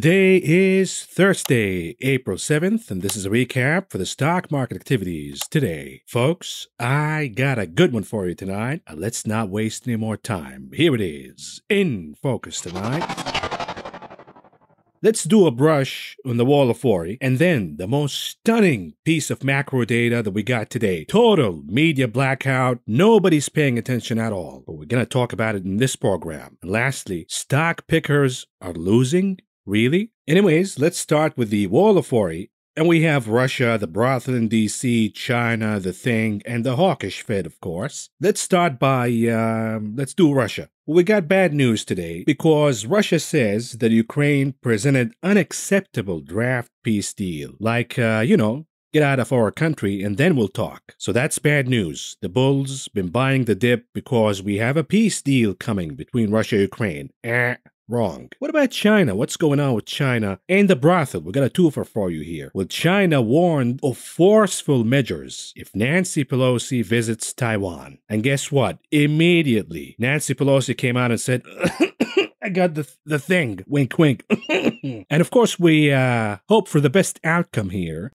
Today is Thursday, April 7th, and this is a recap for the stock market activities today. Folks, I got a good one for you tonight. Uh, Let's not waste any more time. Here it is, in focus tonight. Let's do a brush on the wall of 40 and then the most stunning piece of macro data that we got today. Total media blackout. Nobody's paying attention at all. But we're going to talk about it in this program. And lastly, stock pickers are losing? Really? Anyways, let's start with the wall of 40 and we have Russia, the brothel in DC, China, the thing, and the hawkish Fed, of course. Let's start by, um, let's do Russia. We got bad news today because Russia says that Ukraine presented unacceptable draft peace deal. Like, uh, you know, get out of our country and then we'll talk. So that's bad news. The bulls been buying the dip because we have a peace deal coming between Russia and Ukraine. Eh. Wrong. What about China? What's going on with China and the brothel? We got a twofer for you here. Well, China warned of forceful measures if Nancy Pelosi visits Taiwan. And guess what? Immediately, Nancy Pelosi came out and said, I got the the thing. Wink, wink. and of course, we uh, hope for the best outcome here.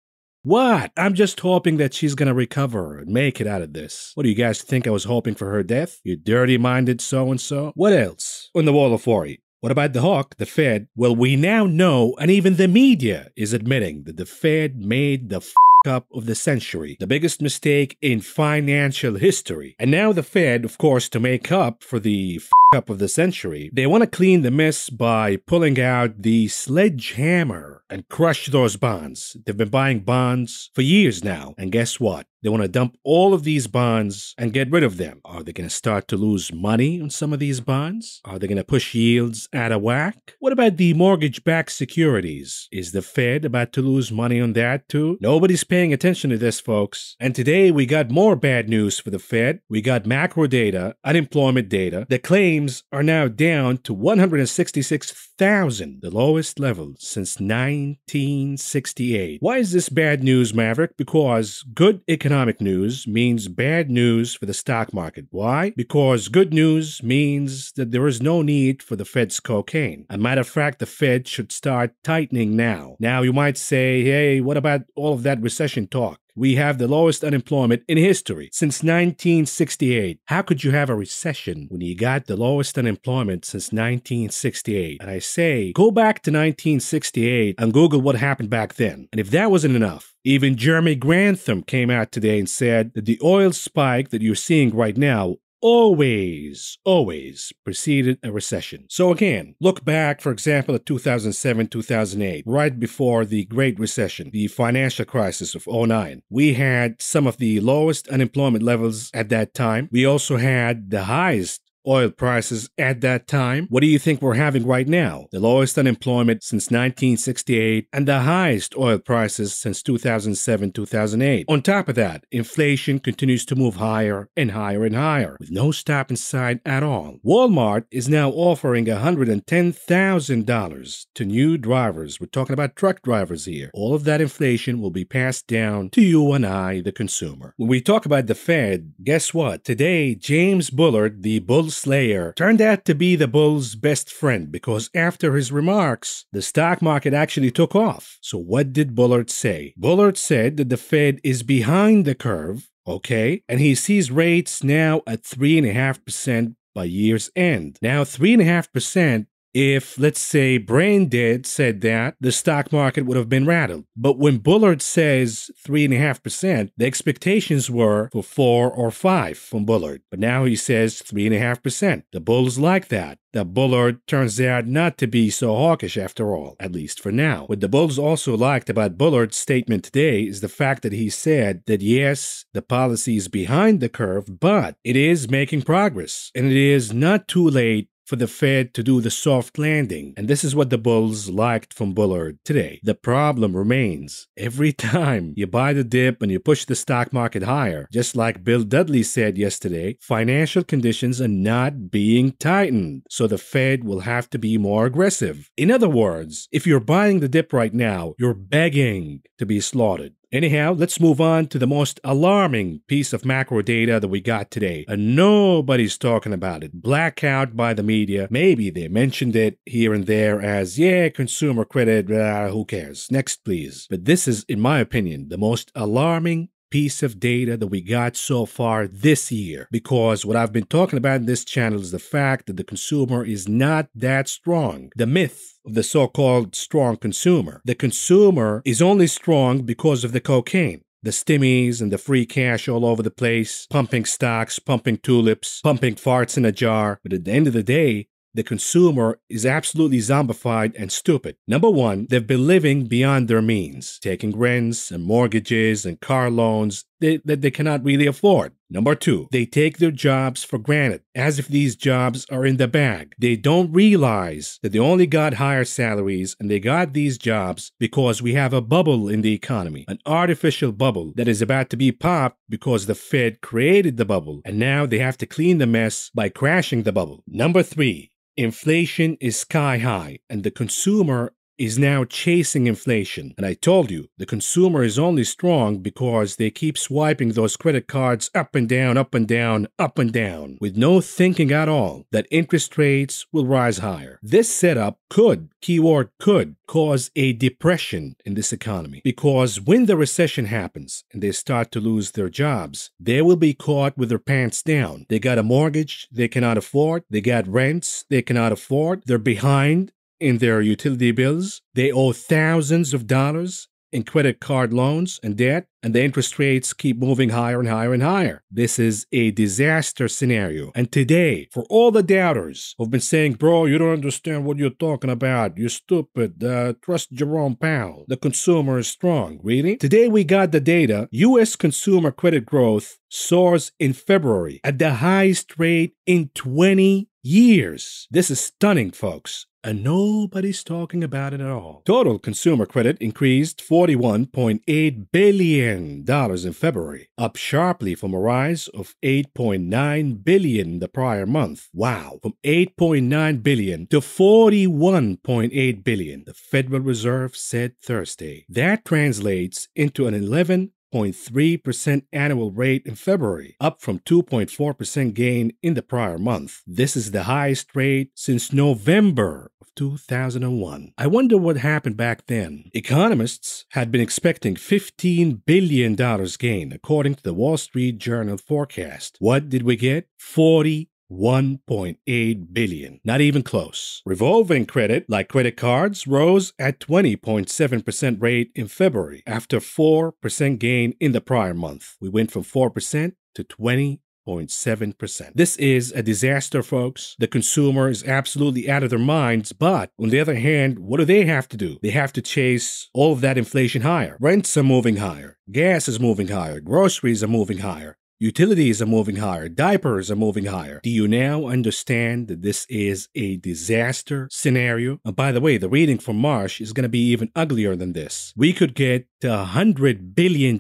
What? I'm just hoping that she's gonna recover and make it out of this. What do you guys think I was hoping for her death? You dirty minded so and so? What else? On the wall of 40. What about the hawk, the Fed? Well, we now know, and even the media is admitting that the Fed made the f up of the century, the biggest mistake in financial history. And now the Fed, of course, to make up for the f up of the century, they want to clean the mess by pulling out the sledgehammer and crush those bonds. They've been buying bonds for years now. And guess what? They want to dump all of these bonds and get rid of them. Are they going to start to lose money on some of these bonds? Are they going to push yields out of whack? What about the mortgage backed securities? Is the Fed about to lose money on that too? Nobody's paying attention to this, folks. And today we got more bad news for the Fed. We got macro data, unemployment data. The claims are now down to 166,000, the lowest level since 1968. Why is this bad news, Maverick? Because good economic economic news means bad news for the stock market. Why? Because good news means that there is no need for the Fed's cocaine. A matter of fact, the Fed should start tightening now. Now, you might say, hey, what about all of that recession talk? We have the lowest unemployment in history since 1968. How could you have a recession when you got the lowest unemployment since 1968? And I say, go back to 1968 and Google what happened back then. And if that wasn't enough, even Jeremy Grantham came out today and said that the oil spike that you're seeing right now always, always preceded a recession. So again, look back, for example, at 2007, 2008, right before the Great Recession, the financial crisis of 09. We had some of the lowest unemployment levels at that time. We also had the highest oil prices at that time. What do you think we're having right now? The lowest unemployment since 1968 and the highest oil prices since 2007 2008. On top of that, inflation continues to move higher and higher and higher with no stop in sight at all. Walmart is now offering $110,000 to new drivers. We're talking about truck drivers here. All of that inflation will be passed down to you and I, the consumer. When we talk about the Fed, guess what? Today, James Bullard, the slayer, turned out to be the bull's best friend because after his remarks, the stock market actually took off. So what did Bullard say? Bullard said that the Fed is behind the curve okay? And he sees rates now at 3.5% by year's end. Now, 3.5% if, let's say, Brain Dead said that, the stock market would have been rattled. But when Bullard says 3.5%, the expectations were for 4 or 5 from Bullard. But now he says 3.5%. The bulls like that. The Bullard turns out not to be so hawkish after all, at least for now. What the Bulls also liked about Bullard's statement today is the fact that he said that yes, the policy is behind the curve, but it is making progress, and it is not too late for the Fed to do the soft landing. And this is what the bulls liked from Bullard today. The problem remains every time you buy the dip and you push the stock market higher, just like Bill Dudley said yesterday, financial conditions are not being tightened. So the Fed will have to be more aggressive. In other words, if you're buying the dip right now, you're begging to be slaughtered. Anyhow, let's move on to the most alarming piece of macro data that we got today. And nobody's talking about it. Blackout by the media. Maybe they mentioned it here and there as, yeah, consumer credit, uh, who cares? Next, please. But this is, in my opinion, the most alarming piece of data that we got so far this year. Because what I've been talking about in this channel is the fact that the consumer is not that strong. The myth of the so called strong consumer. The consumer is only strong because of the cocaine. The stimmies and the free cash all over the place, pumping stocks, pumping tulips, pumping farts in a jar. But at the end of the day, the consumer is absolutely zombified and stupid. Number one, they've been living beyond their means, taking rents and mortgages and car loans that they, cannot really afford. Number two, they take their jobs for granted, as if these jobs are in the bag. They don't realize that they only got higher salaries and they got these jobs because we have a bubble in the economy, an artificial bubble that is about to be popped because the Fed created the bubble and now they have to clean the mess by crashing the bubble. Number three, Inflation is sky high, and the consumer is now chasing inflation. And I told you, the consumer is only strong because they keep swiping those credit cards up and down, up and down, up and down, with no thinking at all that interest rates will rise higher. This setup could, keyword could, cause a depression in this economy because when the recession happens and they start to lose their jobs, they will be caught with their pants down. They got a mortgage they cannot afford, they got rents they cannot afford, they're behind in their utility bills. They owe thousands of dollars in credit card loans and debt, and the interest rates keep moving higher and higher and higher. This is a disaster scenario. And today, for all the doubters who've been saying, bro, you don't understand what you're talking about, you're stupid, uh, trust Jerome Powell, the consumer is strong, really? Today we got the data. U.S. consumer credit growth soars in February at the highest rate in 20 years. This is stunning, folks and nobody's talking about it at all. Total consumer credit increased $41.8 billion in February, up sharply from a rise of 8.9 billion the prior month. Wow, from 8.9 billion to 41.8 billion, the Federal Reserve said Thursday. That translates into an 11 2.3% annual rate in February, up from 2.4% gain in the prior month. This is the highest rate since November of 2001. I wonder what happened back then. Economists had been expecting $15 billion gain, according to the Wall Street Journal forecast. What did we get? 40 1.8 billion. Not even close. Revolving credit, like credit cards, rose at 20.7% rate in February after 4% gain in the prior month. We went from 4% to 20 0.7%. This is a disaster, folks. The consumer is absolutely out of their minds, but on the other hand, what do they have to do? They have to chase all of that inflation higher. Rents are moving higher, gas is moving higher, groceries are moving higher. Utilities are moving higher. Diapers are moving higher. Do you now understand that this is a disaster scenario? And by the way, the reading from Marsh is going to be even uglier than this. We could get to $100 billion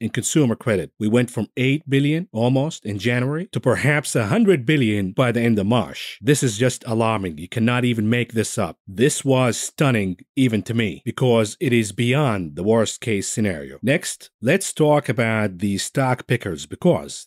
in consumer credit. We went from 8 billion almost in January to perhaps 100 billion by the end of March. This is just alarming. You cannot even make this up. This was stunning even to me because it is beyond the worst case scenario. Next, let's talk about the stock pickers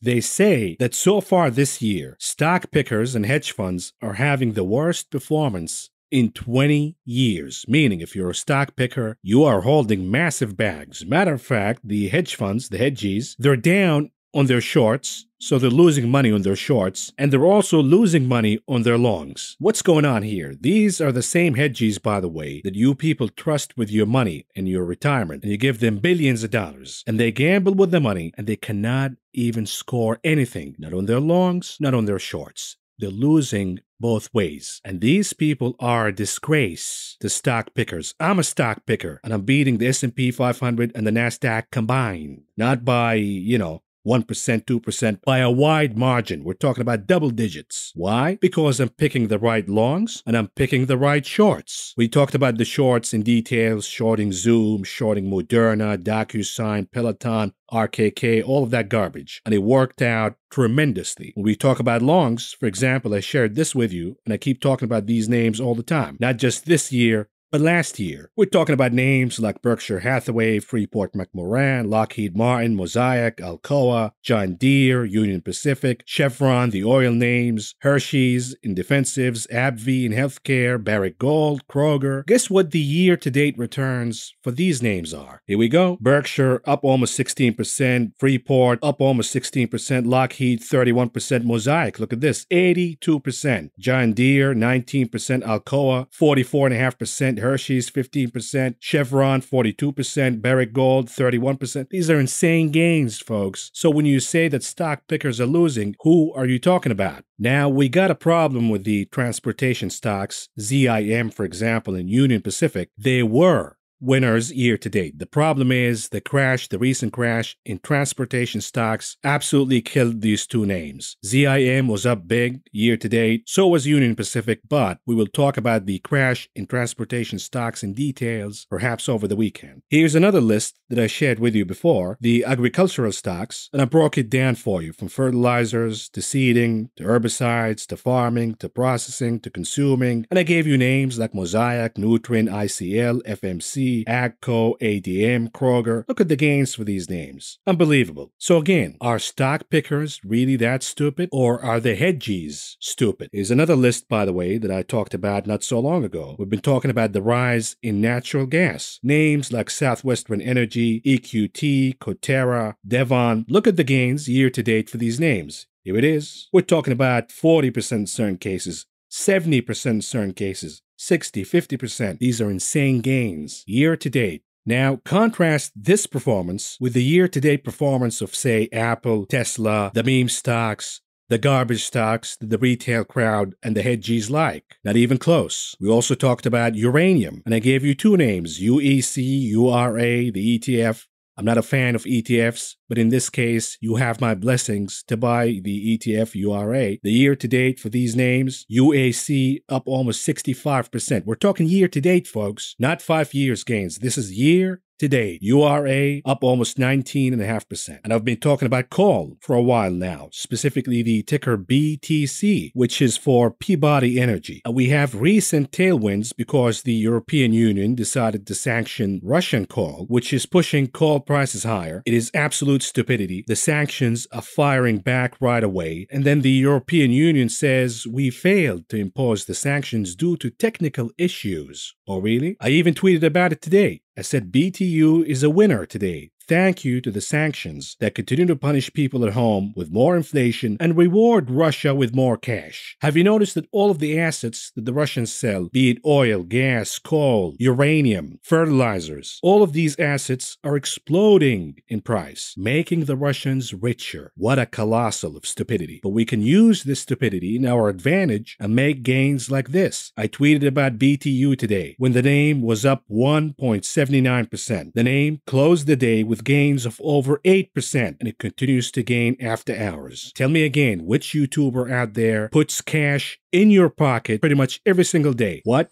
they say that so far this year, stock pickers and hedge funds are having the worst performance in 20 years. Meaning, if you're a stock picker, you are holding massive bags. Matter of fact, the hedge funds, the hedgies, they're down on their shorts, so they're losing money on their shorts, and they're also losing money on their longs. What's going on here? These are the same hedgies, by the way, that you people trust with your money and your retirement, and you give them billions of dollars, and they gamble with the money, and they cannot even score anything, not on their longs, not on their shorts. They're losing both ways. And these people are a disgrace to stock pickers. I'm a stock picker and I'm beating the S&P 500 and the Nasdaq combined, not by, you know, 1%, 2% by a wide margin. We're talking about double digits. Why? Because I'm picking the right longs and I'm picking the right shorts. We talked about the shorts in details, shorting Zoom, shorting Moderna, DocuSign, Peloton, ARKK, all of that garbage. And it worked out tremendously. When we talk about longs, for example, I shared this with you, and I keep talking about these names all the time. Not just this year, but last year. We're talking about names like Berkshire Hathaway, Freeport McMoran, Lockheed Martin, Mosaic, Alcoa, John Deere, Union Pacific, Chevron, the oil names, Hershey's in defensives, AbbVie in healthcare, Barrick Gold, Kroger. Guess what the year to date returns for these names are? Here we go. Berkshire up almost 16%, Freeport up almost 16%, Lockheed 31%, Mosaic, look at this, 82%, John Deere 19%, Alcoa 44.5%, Hershey's 15%, Chevron 42%, Barrick Gold 31%. These are insane gains, folks. So when you say that stock pickers are losing, who are you talking about? Now, we got a problem with the transportation stocks, ZIM, for example, and Union Pacific. They were winners year to date. The problem is the crash, the recent crash in transportation stocks absolutely killed these two names. ZIM was up big year to date, so was Union Pacific, but we will talk about the crash in transportation stocks in details perhaps over the weekend. Here's another list that I shared with you before, the agricultural stocks, and I broke it down for you from fertilizers to seeding to herbicides to farming to processing to consuming, and I gave you names like Mosaic, Nutrien, ICL, FMC, AGCO, ADM, Kroger. Look at the gains for these names. Unbelievable. So again, are stock pickers really that stupid or are the hedgies stupid? Here's another list, by the way, that I talked about not so long ago. We've been talking about the rise in natural gas. Names like Southwestern Energy, EQT, Coterra, Devon. Look at the gains year to date for these names. Here it is. We're talking about 40% in certain cases, 70% in certain cases, 60, 50%. These are insane gains year to date. Now, contrast this performance with the year to date performance of, say, Apple, Tesla, the meme stocks, the garbage stocks the retail crowd and the hedgies like. Not even close. We also talked about uranium, and I gave you two names UEC, URA, the ETF, I'm not a fan of ETFs, but in this case, you have my blessings to buy the ETF URA. The year to date for these names, UEC up almost 65%. We're talking year to date, folks, not five years gains. This is year today. URA up almost 19.5%. And I've been talking about coal for a while now, specifically the ticker BTU, which is for Peabody Energy. And we have recent tailwinds because the European Union decided to sanction Russian coal, which is pushing coal prices higher. It is absolute stupidity. The sanctions are firing back right away. And then the European Union says we failed to impose the sanctions due to technical issues. Oh, really? I even tweeted about it today. I said BTU is a winner today thank you to the sanctions that continue to punish people at home with more inflation and reward Russia with more cash. Have you noticed that all of the assets that the Russians sell, be it oil, gas, coal, uranium, fertilizers, all of these assets are exploding in price, making the Russians richer. What a colossal of stupidity. But we can use this stupidity in our advantage and make gains like this. I tweeted about BTU today when the name was up 1.79%. The name closed the day with with gains of over 8%, and it continues to gain after hours. Tell me again, which YouTuber out there puts cash in your pocket pretty much every single day? What?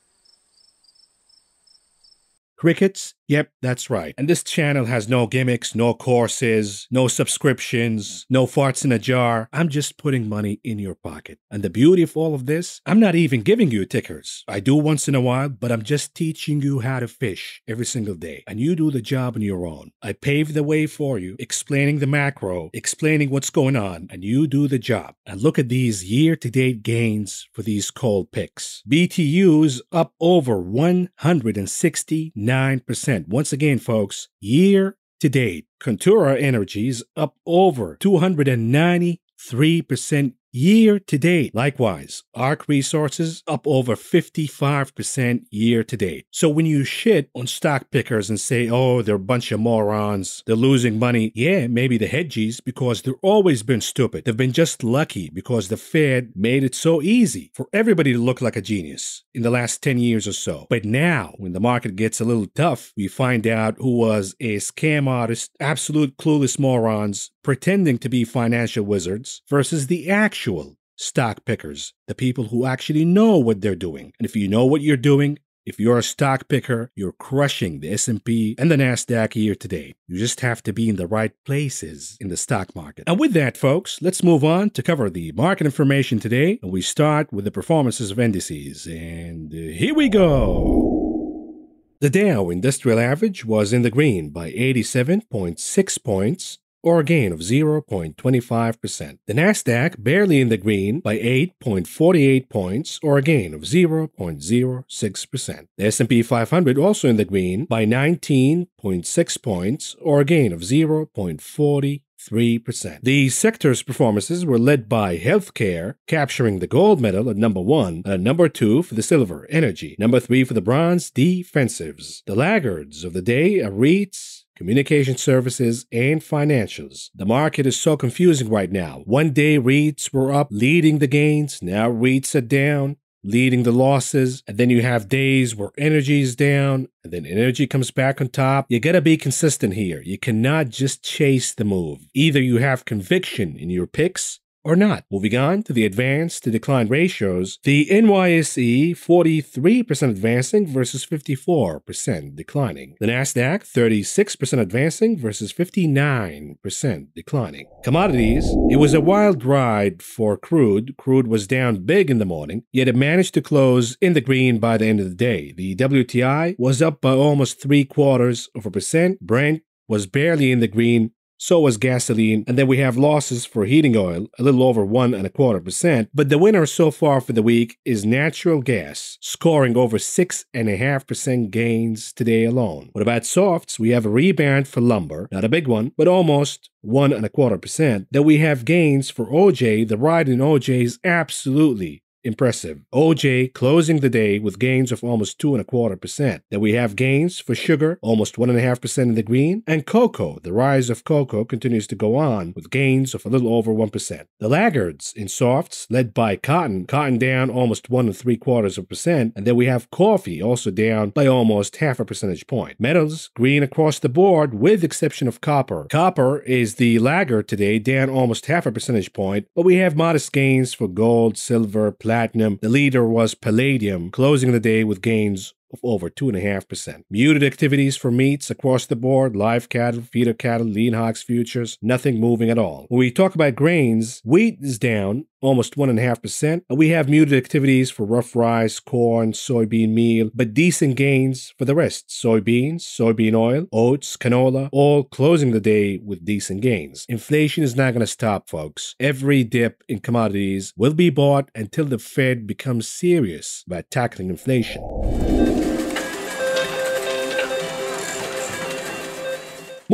Crickets? Yep, that's right. And this channel has no gimmicks, no courses, no subscriptions, no farts in a jar. I'm just putting money in your pocket. And the beauty of all of this, I'm not even giving you tickers. I do once in a while, but I'm just teaching you how to fish every single day. And you do the job on your own. I pave the way for you, explaining the macro, explaining what's going on, and you do the job. And look at these year to date gains for these cold picks. BTU's up over 169%. Once again, folks, year to date, Contura Energies up over 293% year to date. Likewise, ARC Resources up over 55% year to date. So when you shit on stock pickers and say, oh, they're a bunch of morons, they're losing money, yeah, maybe the hedgies because they've always been stupid. They've been just lucky because the Fed made it so easy for everybody to look like a genius in the last 10 years or so. But now, when the market gets a little tough, we find out who was a scam artist, absolute clueless morons pretending to be financial wizards versus the actual stock pickers, the people who actually know what they're doing. And if you know what you're doing, if you're a stock picker, you're crushing the S&P and the Nasdaq here today. You just have to be in the right places in the stock market. And with that, folks, let's move on to cover the market information today. And we start with the performances of indices. And uh, here we go. The Dow Industrial Average was in the green by 87.6 points, or a gain of 0.25%. The Nasdaq barely in the green by 8.48 points or a gain of 0.06%. The S&P 500 also in the green by 19.6 points or a gain of 0.40 3%. The sector's performances were led by healthcare, capturing the gold medal at number one, and number two for the silver, energy, number three for the bronze, defensives. The laggards of the day are REITs, communication services, and financials. The market is so confusing right now. One day REITs were up leading the gains, now REITs are down leading the losses. And then you have days where energy is down and then energy comes back on top. You gotta be consistent here. You cannot just chase the move. Either you have conviction in your picks or not. Moving on to the advance to decline ratios, the NYSE 43% advancing versus 54% declining. The NASDAQ 36% advancing versus 59% declining. Commodities, it was a wild ride for crude. Crude was down big in the morning, yet it managed to close in the green by the end of the day. The WTI was up by almost three quarters of a percent. Brent was barely in the green so was gasoline, and then we have losses for heating oil, a little over one and a quarter percent. But the winner so far for the week is natural gas, scoring over six and a half percent gains today alone. What about softs? We have a rebound for lumber, not a big one, but almost one and a quarter percent. Then we have gains for OJ. The ride in OJ is absolutely impressive. OJ closing the day with gains of almost two and a quarter percent. Then we have gains for sugar, almost one and a half percent in the green, and cocoa. The rise of cocoa continues to go on with gains of a little over one percent. The laggards in softs, led by cotton, cotton down almost one and three quarters of a percent, and then we have coffee also down by almost half a percentage point. Metals green across the board, with exception of copper. Copper is the laggard today, down almost half a percentage point, but we have modest gains for gold, silver, platinum platinum. The leader was palladium, closing the day with gains of over 2.5%. Muted activities for meats across the board, live cattle, feeder cattle, lean hogs futures, nothing moving at all. When we talk about grains, wheat is down almost 1.5%. We have muted activities for rough rice, corn, soybean meal, but decent gains for the rest. Soybeans, soybean oil, oats, canola, all closing the day with decent gains. Inflation is not going to stop, folks. Every dip in commodities will be bought until the Fed becomes serious about tackling inflation.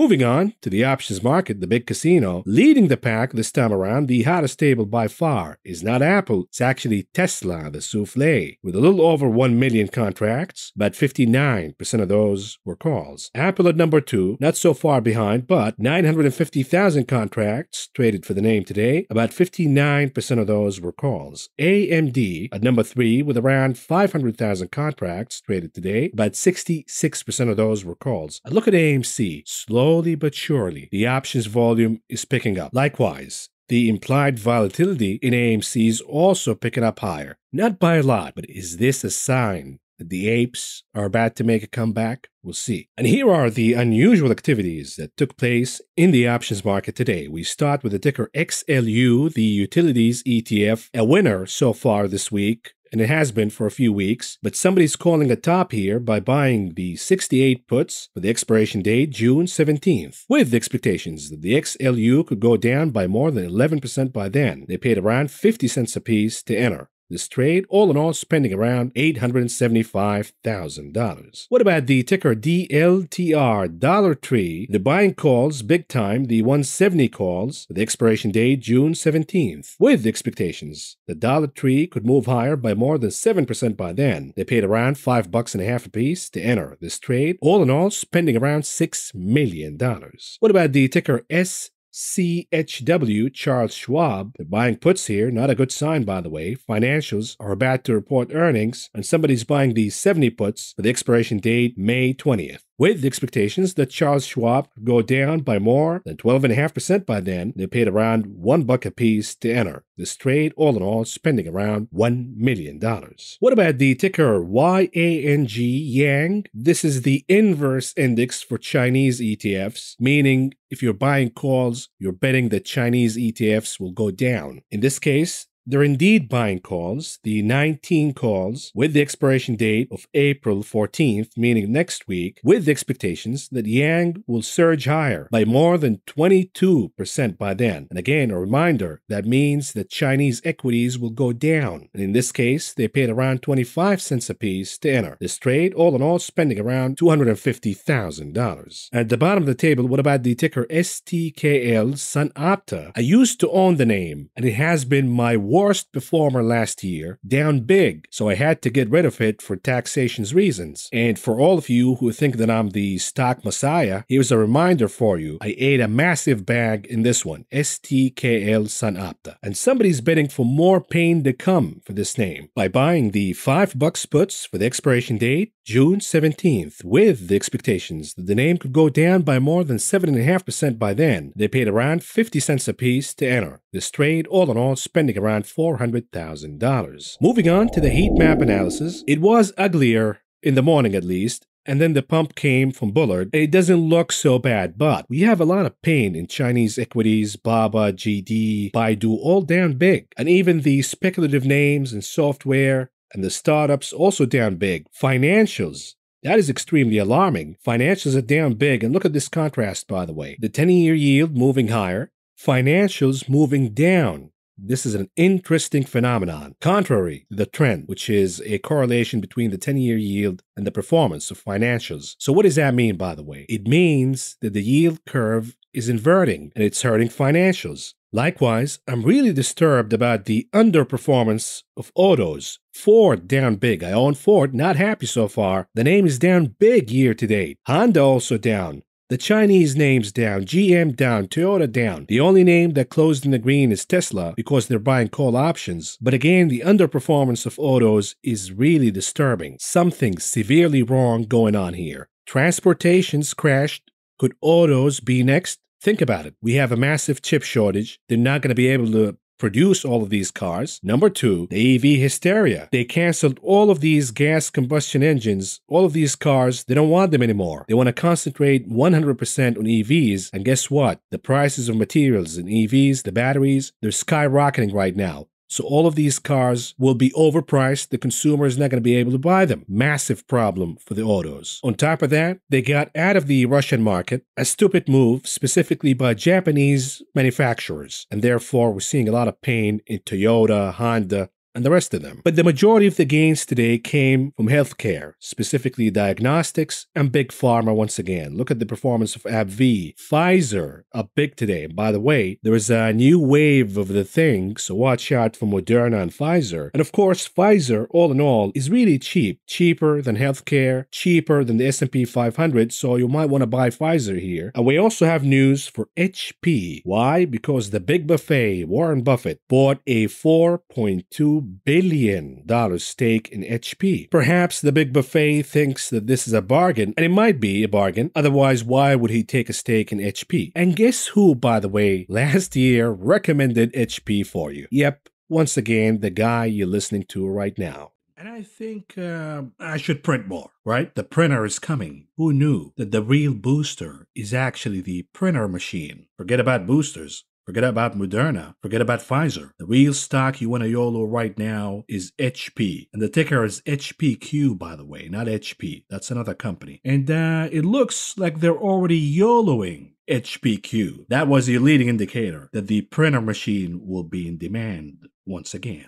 Moving on to the options market, the big casino, leading the pack this time around, the hottest table by far is not Apple, it's actually Tesla, the souffle, with a little over 1 million contracts, but 59% of those were calls. Apple at number two, not so far behind, but 950,000 contracts traded for the name today, about 59% of those were calls. AMD at number three, with around 500,000 contracts traded today, about 66% of those were calls. Look at AMC, slow slowly but surely, the options volume is picking up. Likewise, the implied volatility in AMC is also picking up higher. Not by a lot, but is this a sign that the apes are about to make a comeback? We'll see. And here are the unusual activities that took place in the options market today. We start with the ticker XLU, the utilities ETF, a winner so far this week and it has been for a few weeks, but somebody's calling a top here by buying the 68 puts for the expiration date June 17th, with the expectations that the XLU could go down by more than 11% by then. They paid around 50 cents apiece to enter this trade, all in all spending around $875,000. What about the ticker DLTR Dollar Tree? The buying calls big time, the 170 calls, the expiration date June 17th, with expectations the Dollar Tree could move higher by more than 7% by then. They paid around 5 bucks and a half apiece to enter this trade, all in all spending around $6 million. What about the ticker S CHW Charles Schwab. They're buying puts here, not a good sign, by the way. Financials are about to report earnings, and somebody's buying these 70 puts for the expiration date May 20th with expectations that Charles Schwab go down by more than 12.5% by then. They paid around one buck apiece to enter this trade, all in all spending around $1 million. What about the ticker YANG Yang? This is the inverse index for Chinese ETFs, meaning if you're buying calls, you're betting that Chinese ETFs will go down. In this case, They're indeed buying calls, the 19 calls with the expiration date of April 14th, meaning next week, with the expectations that Yang will surge higher by more than 22% by then. And again, a reminder that means that Chinese equities will go down. And in this case, they paid around 25 cents a piece to enter. This trade, all in all, spending around $250,000. At the bottom of the table, what about the ticker STKL SunOpta? I used to own the name, and it has been my worst performer last year, down big, so I had to get rid of it for taxation's reasons. And for all of you who think that I'm the stock messiah, here's a reminder for you. I ate a massive bag in this one, STKL SunOpta. And somebody's betting for more pain to come for this name by buying the 5 bucks puts for the expiration date, June 17th, with the expectations that the name could go down by more than 7.5% by then. They paid around 50 cents apiece to enter. This trade, all in all, spending around $400,000. Moving on to the heat map analysis, it was uglier in the morning at least, and then the pump came from Bullard. It doesn't look so bad, but we have a lot of pain in Chinese equities, Baba, JD, Baidu, all down big. And even the speculative names and software and the startups also down big. Financials, that is extremely alarming. Financials are down big, and look at this contrast, by the way. The 10 year yield moving higher, financials moving down. This is an interesting phenomenon, contrary the trend, which is a correlation between the 10 year yield and the performance of financials. So, what does that mean, by the way? It means that the yield curve is inverting and it's hurting financials. Likewise, I'm really disturbed about the underperformance of autos. Ford down big. I own Ford, not happy so far. The name is down big year to date. Honda also down. The Chinese names down, GM down, Toyota down. The only name that closed in the green is Tesla because they're buying call options. But again, the underperformance of autos is really disturbing. Something severely wrong going on here. Transportation's crashed. Could autos be next? Think about it. We have a massive chip shortage. They're not going to be able to produce all of these cars. Number two, the EV hysteria. They canceled all of these gas combustion engines, all of these cars. They don't want them anymore. They want to concentrate 100% on EVs. And guess what? The prices of materials in EVs, the batteries, they're skyrocketing right now. So all of these cars will be overpriced. The consumer is not going to be able to buy them. Massive problem for the autos. On top of that, they got out of the Russian market, a stupid move specifically by Japanese manufacturers. And therefore, we're seeing a lot of pain in Toyota, Honda, and the rest of them. But the majority of the gains today came from healthcare, specifically diagnostics and big pharma once again. Look at the performance of AbbVie, Pfizer, up big today. And by the way, there is a new wave of the thing, so watch out for Moderna and Pfizer. And of course, Pfizer, all in all, is really cheap, cheaper than healthcare, cheaper than the S&P 500, so you might want to buy Pfizer here. And we also have news for HP. Why? Because the big buffet, Warren Buffett, bought a 4.2 billion stake in HP. Perhaps the big buffet thinks that this is a bargain, and it might be a bargain. Otherwise, why would he take a stake in HP? And guess who, by the way, last year recommended HP for you? Yep, once again, the guy you're listening to right now. And I think uh, I should print more, right? The printer is coming. Who knew that the real booster is actually the printer machine? Forget about boosters. Forget about Moderna. Forget about Pfizer. The real stock you want to YOLO right now is HP. And the ticker is HPQ, by the way, not HP. That's another company. And uh, it looks like they're already YOLOing HPQ. That was the leading indicator that the printer machine will be in demand once again.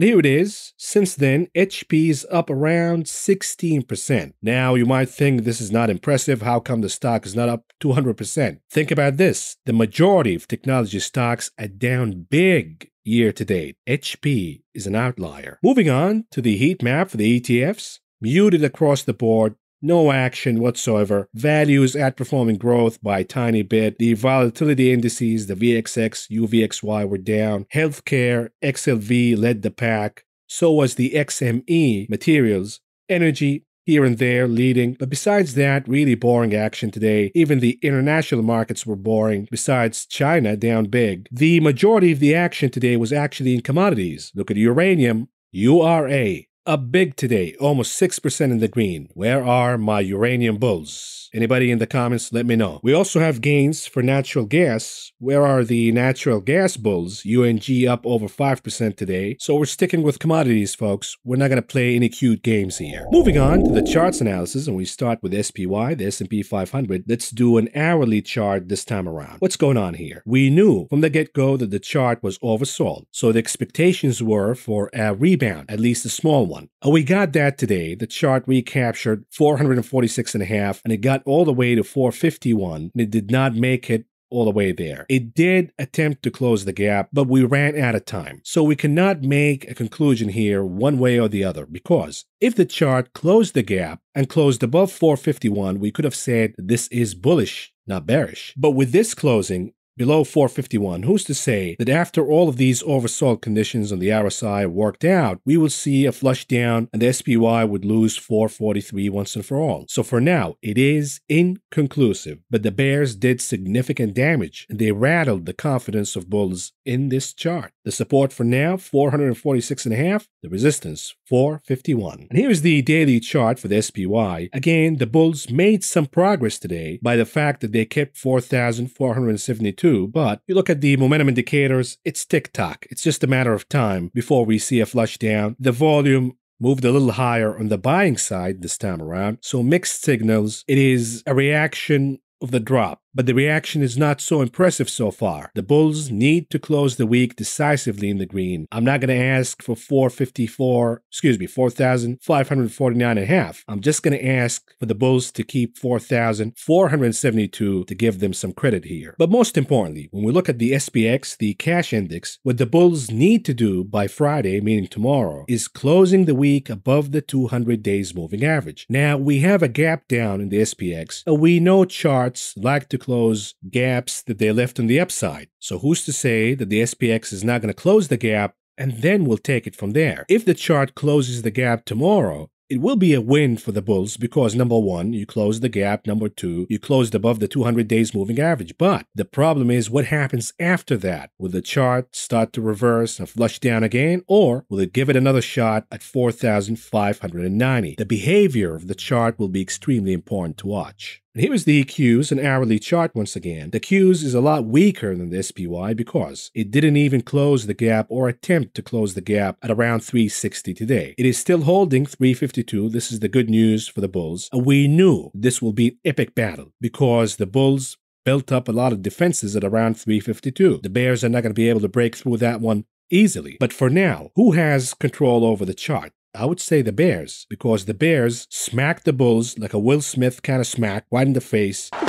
And here it is. Since then, HP is up around 16%. Now, you might think this is not impressive. How come the stock is not up 200%? Think about this. The majority of technology stocks are down big year to date. HP is an outlier. Moving on to the heat map for the ETFs. Muted across the board, no action whatsoever. Values outperforming growth by tiny bit. The volatility indices, the VXX, UVXY were down. Healthcare, XLV led the pack. So was the XME materials. Energy, here and there leading. But besides that, really boring action today. Even the international markets were boring, besides China down big. The majority of the action today was actually in commodities. Look at uranium, URA, up big today, almost 6% in the green. Where are my uranium bulls? Anybody in the comments, let me know. We also have gains for natural gas. Where are the natural gas bulls? UNG up over 5% today. So we're sticking with commodities, folks. We're not going to play any cute games here. Moving on to the charts analysis, and we start with SPY, the S&P 500. Let's do an hourly chart this time around. What's going on here? We knew from the get-go that the chart was oversold. So the expectations were for a rebound, at least a small one. And we got that today. The chart recaptured 446 and a half, and it got all the way to 451, and it did not make it all the way there. It did attempt to close the gap, but we ran out of time. So we cannot make a conclusion here one way or the other because if the chart closed the gap and closed above 451, we could have said this is bullish, not bearish. But with this closing, below 451, who's to say that after all of these oversold conditions on the RSI worked out, we will see a flush down and the SPY would lose 443 once and for all. So for now, it is inconclusive, but the bears did significant damage and they rattled the confidence of bulls in this chart. The support for now, 446 and a half, the resistance, 451. And here's the daily chart for the SPY. Again, the bulls made some progress today by the fact that they kept 4,472 too, but you look at the momentum indicators, it's tick tock. It's just a matter of time before we see a flush down. The volume moved a little higher on the buying side this time around. So mixed signals. It is a reaction of the drop but the reaction is not so impressive so far. The Bulls need to close the week decisively in the green. I'm not going to ask for 454, excuse me, 4,549 and a half. I'm just going to ask for the Bulls to keep 4,472 to give them some credit here. But most importantly, when we look at the SPX, the cash index, what the Bulls need to do by Friday, meaning tomorrow, is closing the week above the 200 days moving average. Now, we have a gap down in the SPX. We know charts like to close gaps that they left on the upside. So who's to say that the SPX is not going to close the gap and then we'll take it from there. If the chart closes the gap tomorrow, it will be a win for the Bulls because number one, you closed the gap. Number two, you closed above the 200 days moving average. But the problem is what happens after that? Will the chart start to reverse and flush down again, or will it give it another shot at 4,590? The behavior of the chart will be extremely important to watch. And here is the Qs, an hourly chart once again. The Qs is a lot weaker than the SPY because it didn't even close the gap or attempt to close the gap at around 360 today. It is still holding 352. This is the good news for the Bulls. We knew this will be an epic battle because the Bulls built up a lot of defenses at around 352. The Bears are not going to be able to break through that one easily. But for now, who has control over the chart? I would say the Bears, because the Bears smacked the Bulls like a Will Smith kind of smack right in the face.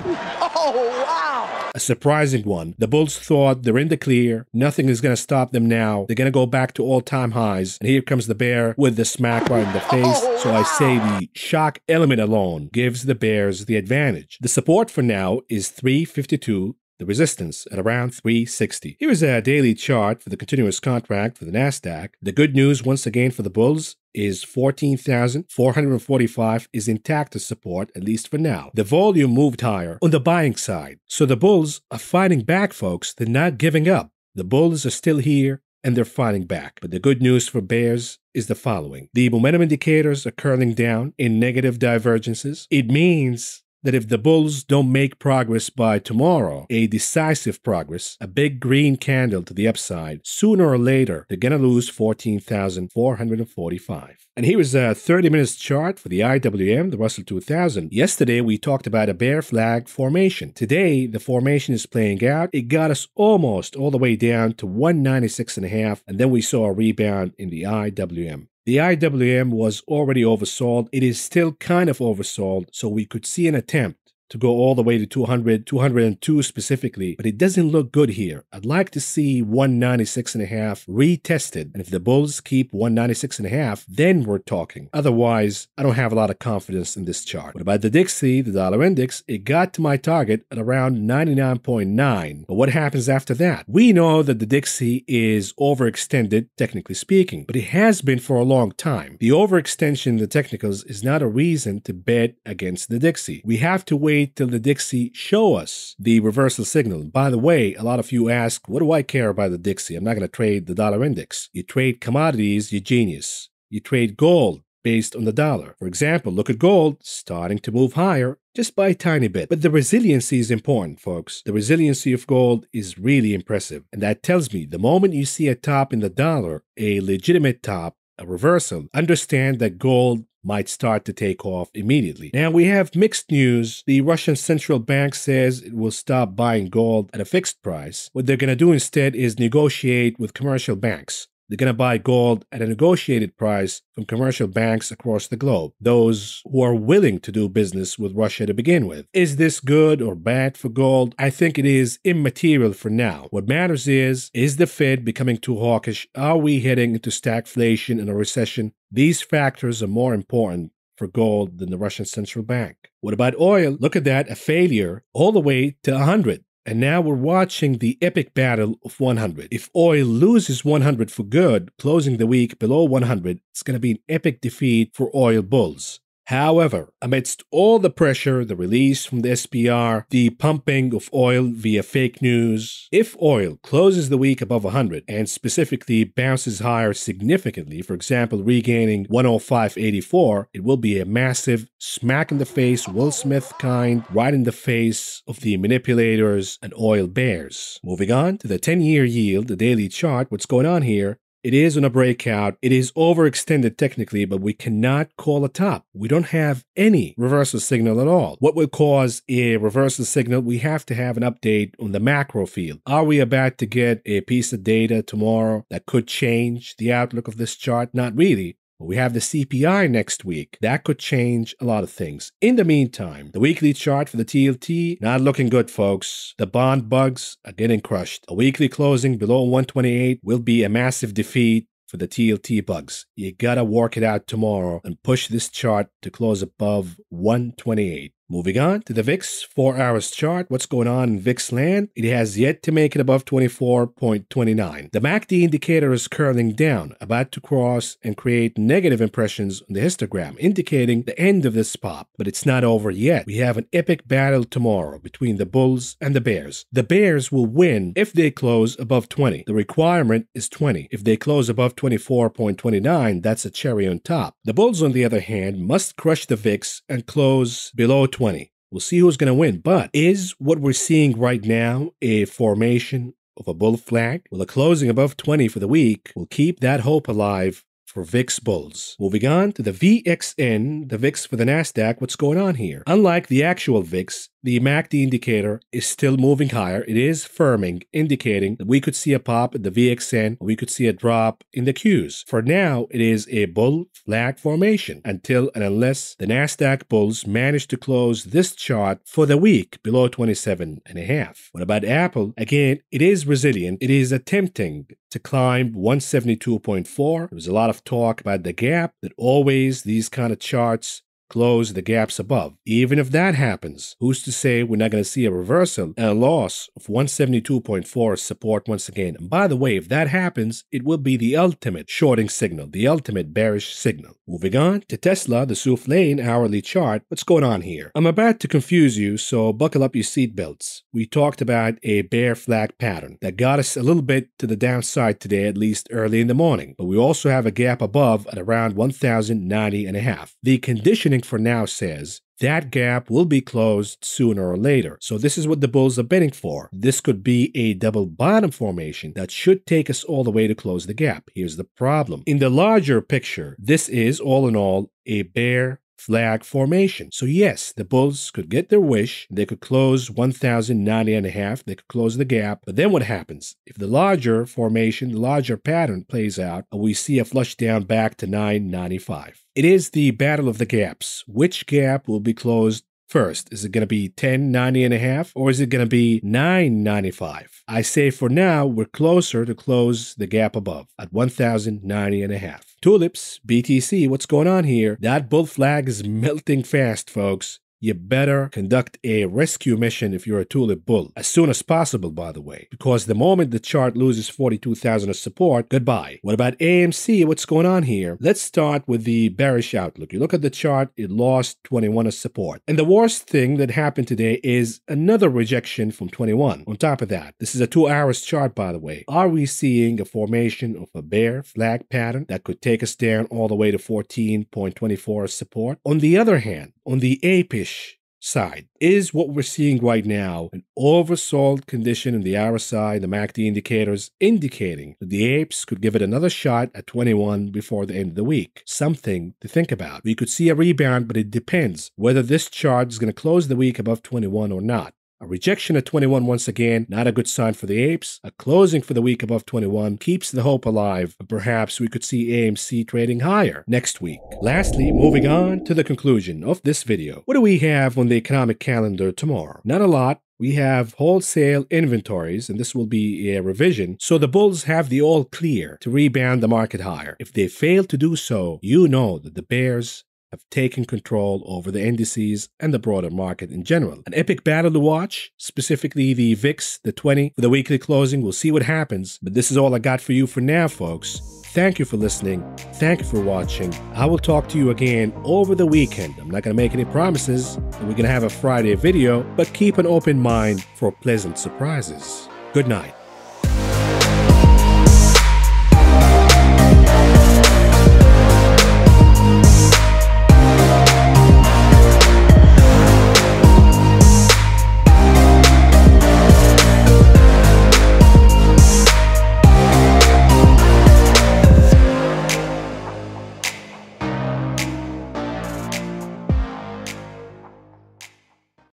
Oh, wow! A surprising one. The Bulls thought they're in the clear. Nothing is going to stop them now. They're going to go back to all time highs. And here comes the Bear with the smack right in the oh, face. Oh, so I say the shock element alone gives the Bears the advantage. The support for now is 352 the resistance at around 360. Here is a daily chart for the continuous contract for the NASDAQ. The good news once again for the bulls is 14,445 is intact as support, at least for now. The volume moved higher on the buying side. So the bulls are fighting back, folks. They're not giving up. The bulls are still here and they're fighting back. But the good news for bears is the following. The momentum indicators are curling down in negative divergences. It means that if the Bulls don't make progress by tomorrow, a decisive progress, a big green candle to the upside, sooner or later, they're going to lose 14,445. And here is a 30 minutes chart for the IWM, the Russell 2000. Yesterday, we talked about a bear flag formation. Today, the formation is playing out. It got us almost all the way down to 196.5, and then we saw a rebound in the IWM. The IWM was already oversold. It is still kind of oversold, so we could see an attempt to go all the way to 200, 202 specifically, but it doesn't look good here. I'd like to see 196 and a half retested. And if the Bulls keep 196 and a half, then we're talking. Otherwise, I don't have a lot of confidence in this chart. What about the Dixie, the dollar index? It got to my target at around 99.9. But what happens after that? We know that the Dixie is overextended, technically speaking, but it has been for a long time. The overextension in the technicals is not a reason to bet against the Dixie. We have to wait wait till the Dixie show us the reversal signal. By the way, a lot of you ask, what do I care about the Dixie? I'm not going to trade the dollar index. You trade commodities, you genius. You trade gold, based on the dollar. For example, look at gold starting to move higher just by a tiny bit. But the resiliency is important, folks. The resiliency of gold is really impressive. And that tells me the moment you see a top in the dollar, a legitimate top, a reversal, understand that gold might start to take off immediately. Now we have mixed news. The Russian central bank says it will stop buying gold at a fixed price. What they're going to do instead is negotiate with commercial banks. They're going to buy gold at a negotiated price from commercial banks across the globe, those who are willing to do business with Russia to begin with. Is this good or bad for gold? I think it is immaterial for now. What matters is is the Fed becoming too hawkish? Are we heading into stagflation and a recession? These factors are more important for gold than the Russian central bank. What about oil? Look at that, a failure all the way to 100. And now we're watching the epic battle of 100. If oil loses 100 for good, closing the week below 100, it's going to be an epic defeat for oil bulls. However, amidst all the pressure, the release from the SPR, the pumping of oil via fake news, if oil closes the week above 100 and specifically bounces higher significantly, for example, regaining 105.84, it will be a massive smack in the face, Will Smith kind, right in the face of the manipulators and oil bears. Moving on to the 10 year yield, the daily chart, what's going on here? It is on a breakout. It is overextended technically, but we cannot call a top. We don't have any reversal signal at all. What would cause a reversal signal? We have to have an update on the macro field. Are we about to get a piece of data tomorrow that could change the outlook of this chart? Not really. We have the CPI next week. That could change a lot of things. In the meantime, the weekly chart for the TLT, not looking good, folks. The bond bugs are getting crushed. A weekly closing below 128 will be a massive defeat for the TLT bugs. You gotta work it out tomorrow and push this chart to close above 128. Moving on to the VIX 4 hours chart. What's going on in VIX land? It has yet to make it above 24.29. The MACD indicator is curling down, about to cross and create negative impressions on the histogram, indicating the end of this pop. But it's not over yet. We have an epic battle tomorrow between the Bulls and the Bears. The Bears will win if they close above 20. The requirement is 20. If they close above 24.29, that's a cherry on top. The Bulls, on the other hand, must crush the VIX and close below 20. 20. We'll see who's going to win. But is what we're seeing right now a formation of a bull flag? Well, a closing above 20 for the week will keep that hope alive for VIX bulls. Moving on to the VXN, the VIX for the NASDAQ, what's going on here? Unlike the actual VIX, the MACD indicator is still moving higher. It is firming, indicating that we could see a pop in the VXN, we could see a drop in the Qs. For now, it is a bull flag formation until and unless the NASDAQ bulls manage to close this chart for the week below 27 and a half. What about Apple? Again, it is resilient. It is attempting to climb 172.4. There was a lot of talk about the gap that always these kind of charts close the gaps above. Even if that happens, who's to say we're not going to see a reversal and a loss of 172.4 support once again? And by the way, if that happens, it will be the ultimate shorting signal, the ultimate bearish signal. Moving on to Tesla, the Lane hourly chart. What's going on here? I'm about to confuse you, so buckle up your seatbelts. We talked about a bear flag pattern that got us a little bit to the downside today, at least early in the morning. But we also have a gap above at around 1090 and a half. The conditioning for now says that gap will be closed sooner or later. So this is what the bulls are betting for. This could be a double bottom formation that should take us all the way to close the gap. Here's the problem. In the larger picture, this is all in all a bear flag formation. So yes, the Bulls could get their wish. They could close 1,090 and a half. They could close the gap. But then what happens? If the larger formation, the larger pattern plays out, uh, we see a flush down back to 995. It is the battle of the gaps. Which gap will be closed first? Is it going to be 1090 and a half or is it going to be 995? I say for now, we're closer to close the gap above at 1090 and a half. Tulips, BTC, what's going on here? That bull flag is melting fast, folks. You better conduct a rescue mission if you're a tulip bull as soon as possible, by the way, because the moment the chart loses 42,000 of support, goodbye. What about AMC? What's going on here? Let's start with the bearish outlook. You look at the chart, it lost 21 of support. And the worst thing that happened today is another rejection from 21. On top of that, this is a two hours chart, by the way. Are we seeing a formation of a bear flag pattern that could take us down all the way to 14.24 support? On the other hand, on the apish side is what we're seeing right now an oversold condition in the RSI, the MACD indicators, indicating that the apes could give it another shot at 21 before the end of the week. Something to think about. We could see a rebound, but it depends whether this chart is going to close the week above 21 or not. A rejection at 21 once again, not a good sign for the apes. A closing for the week above 21 keeps the hope alive, perhaps we could see AMC trading higher next week. Lastly, moving on to the conclusion of this video. What do we have on the economic calendar tomorrow? Not a lot, we have wholesale inventories, and this will be a revision. So the bulls have the all clear to rebound the market higher. If they fail to do so, you know that the bears have taken control over the indices and the broader market in general. An epic battle to watch, specifically the VIX, the 20, for the weekly closing. We'll see what happens, but this is all I got for you for now, folks. Thank you for listening. Thank you for watching. I will talk to you again over the weekend. I'm not going to make any promises we're going to have a Friday video, but keep an open mind for pleasant surprises. Good night.